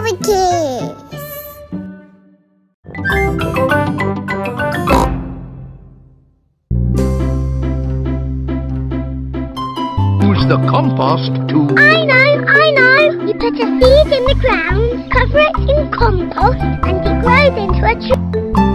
Discover Kids. Use the compost to... I know, I know. You put a seed in the ground, cover it in compost, and it grows into a tree.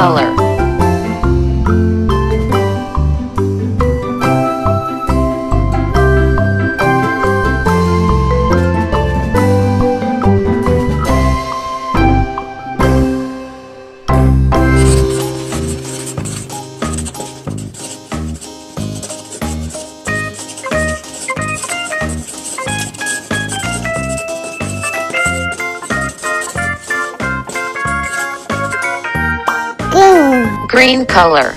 Color. Green color.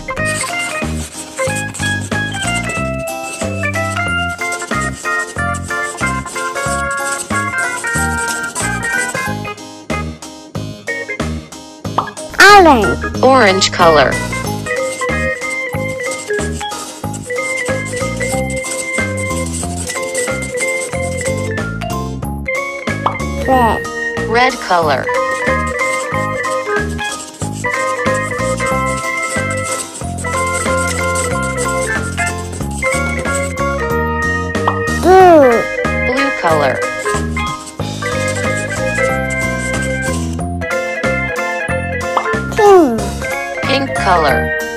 Orange. Orange color. Red. Red color. Blue. Blue color. Pink. Pink color.